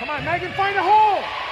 Come on, Megan, find a hole.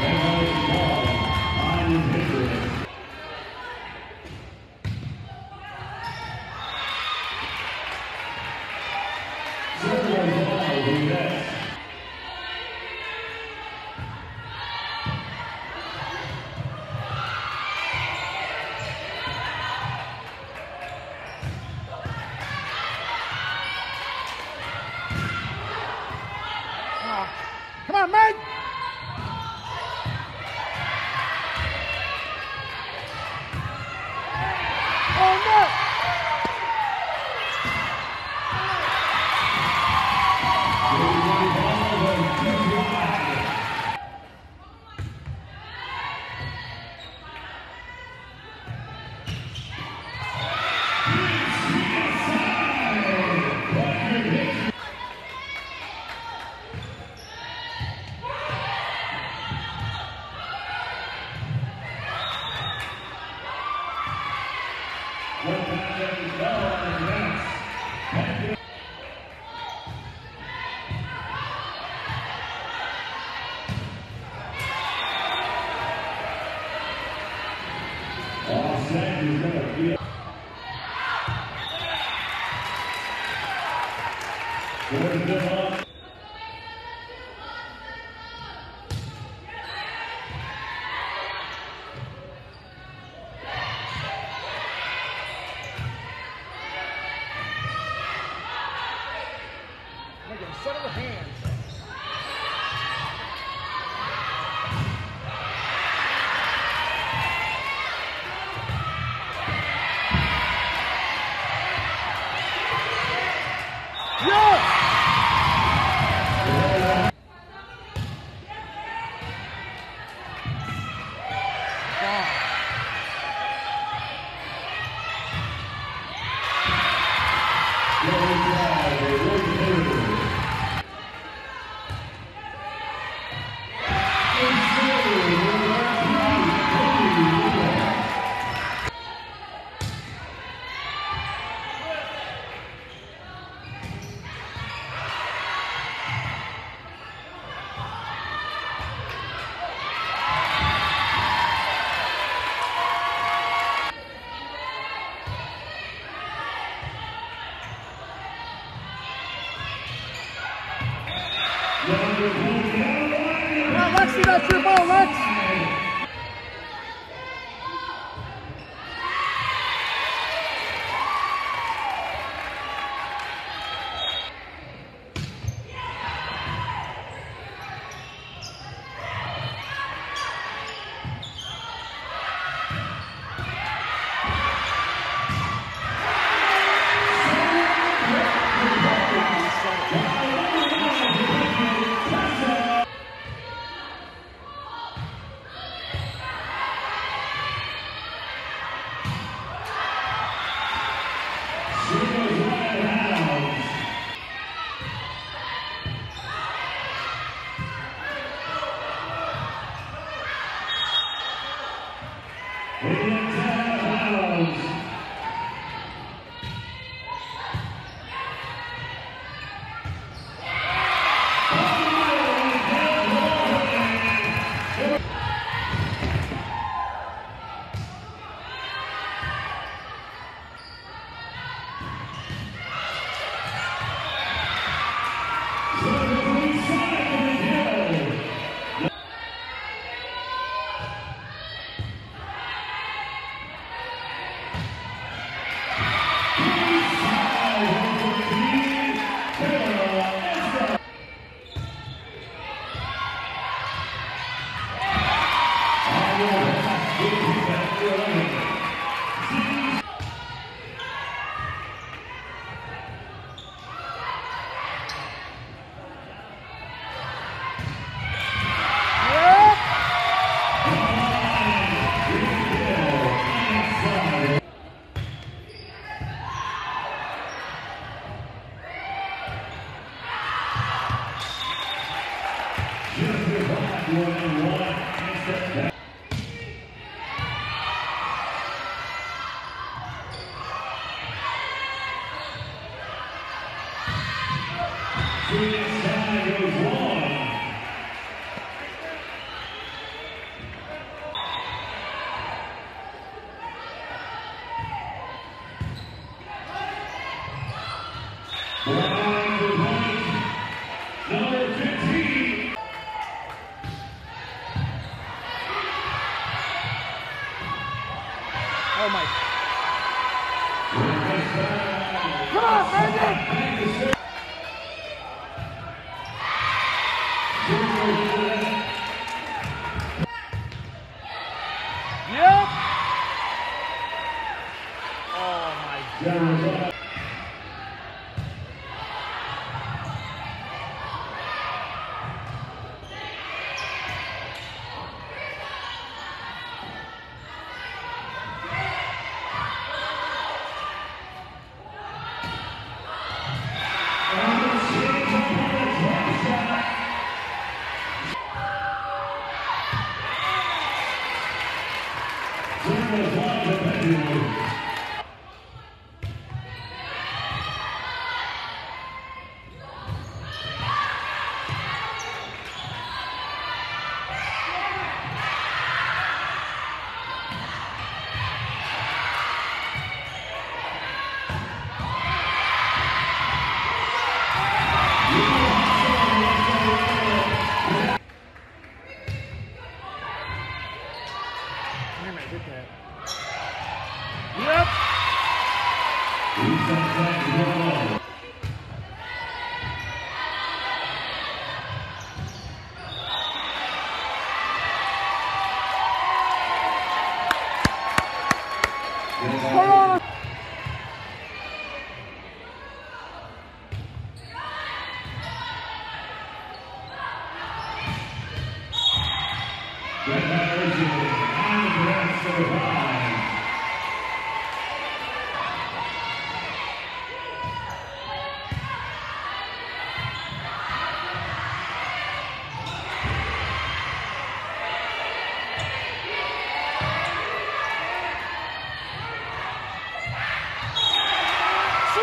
Come Yeah! Number Oh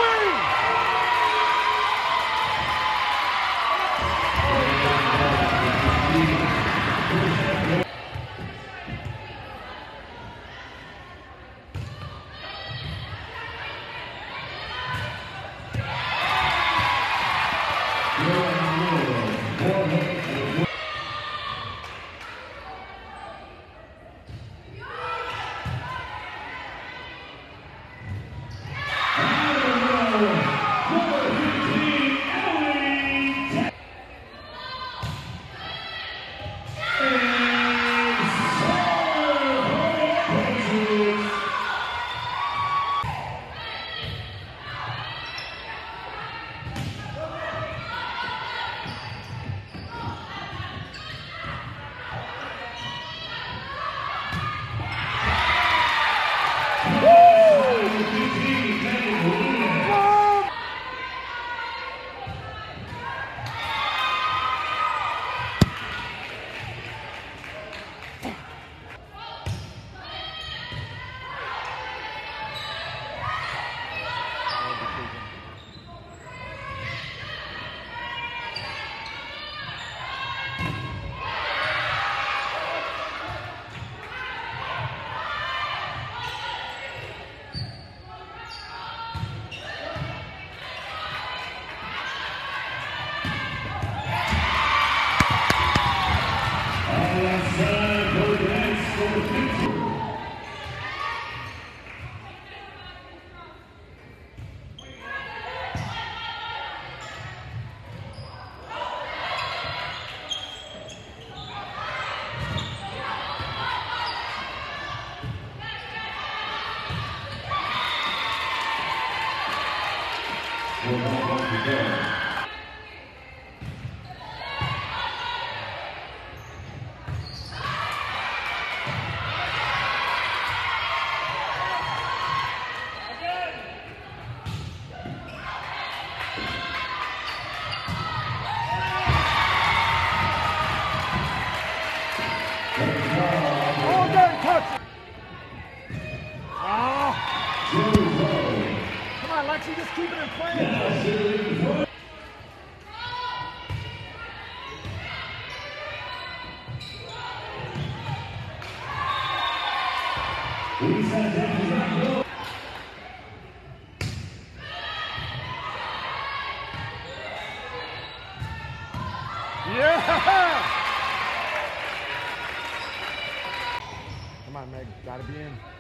Swing. Yeah! Come on, Meg, gotta be in.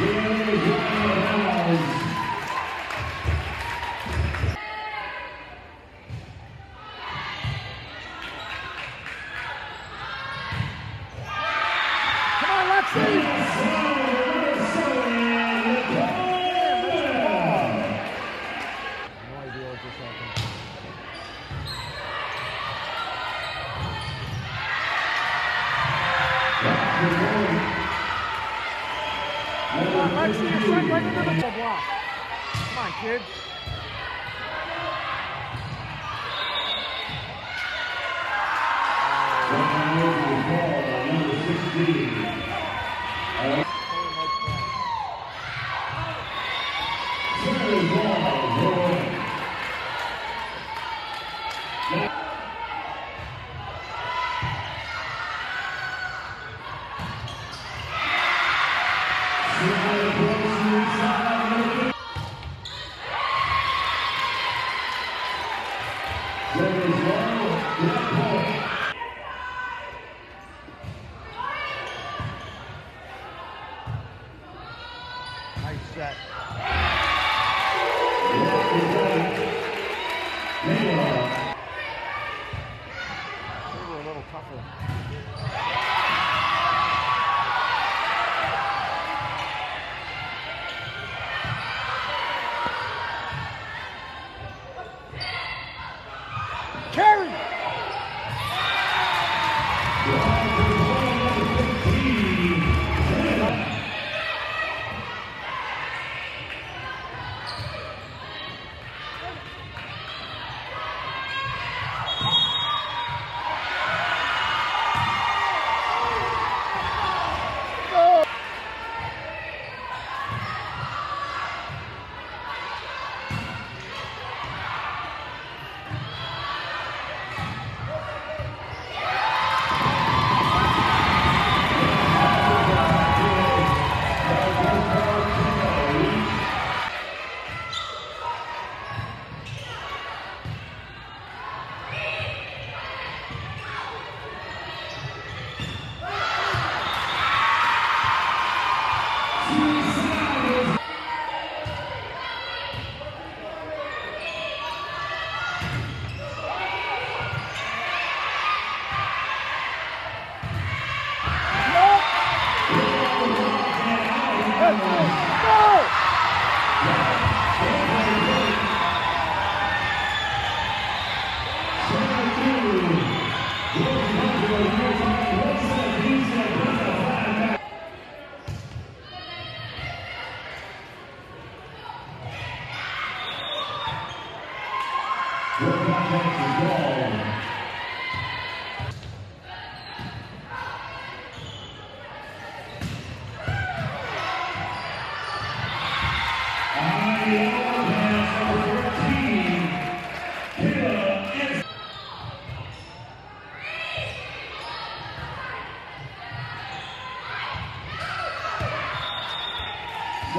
Yeah.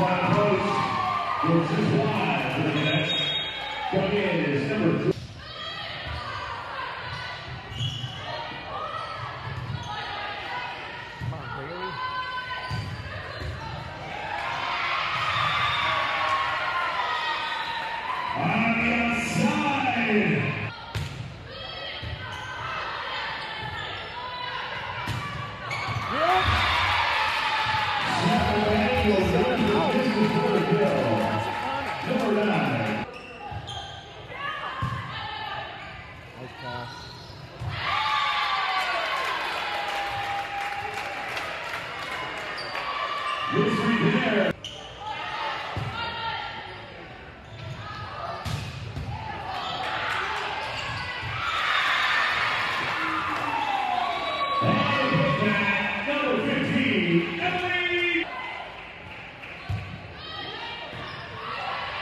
by post. Gives this wide for the next. Coming in is number three.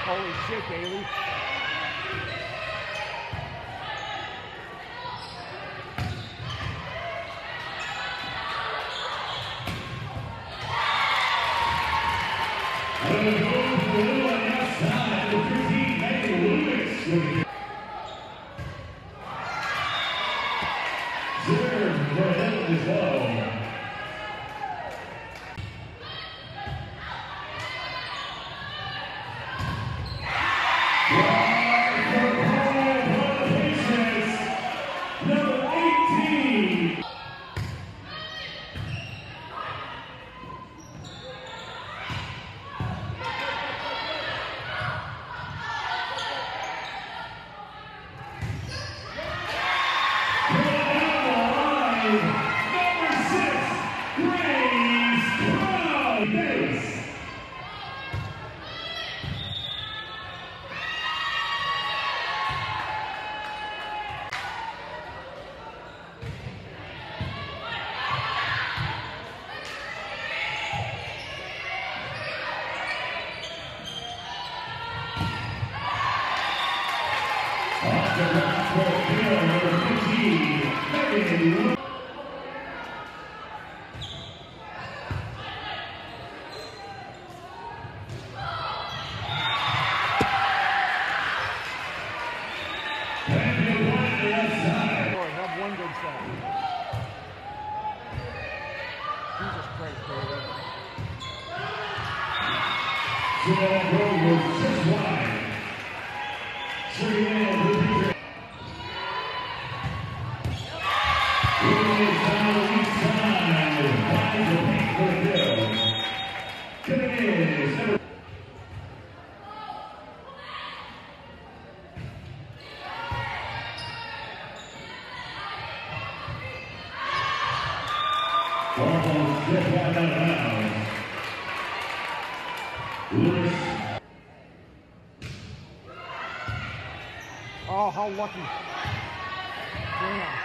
Holy shit, Bailey. Janelle Rowe with wide. Three lucky. Damn.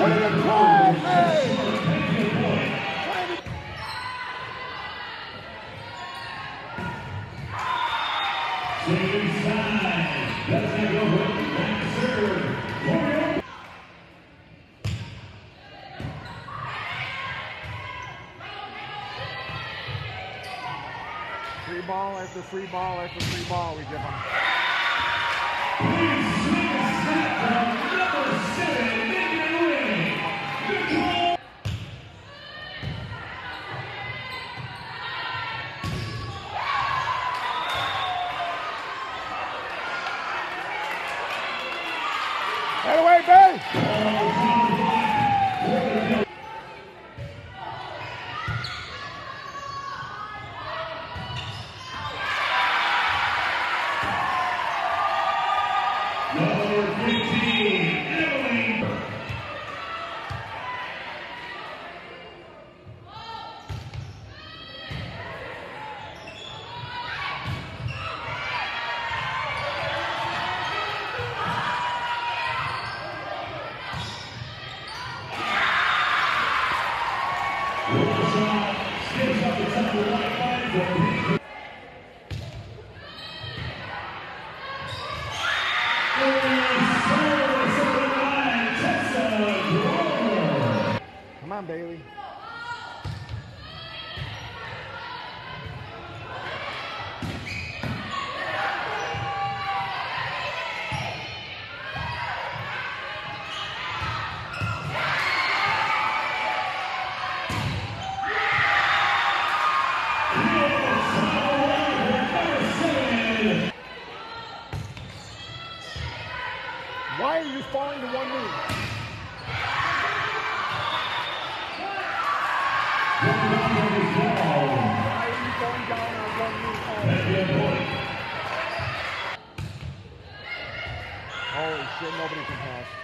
What an improvement! after free ball after free ball we give them. 15. falling to one knee. Going one knee. Oh, shit, nobody can pass.